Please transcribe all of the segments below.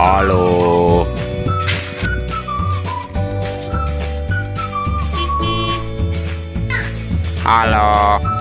Halo. Halo.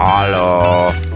Hallo.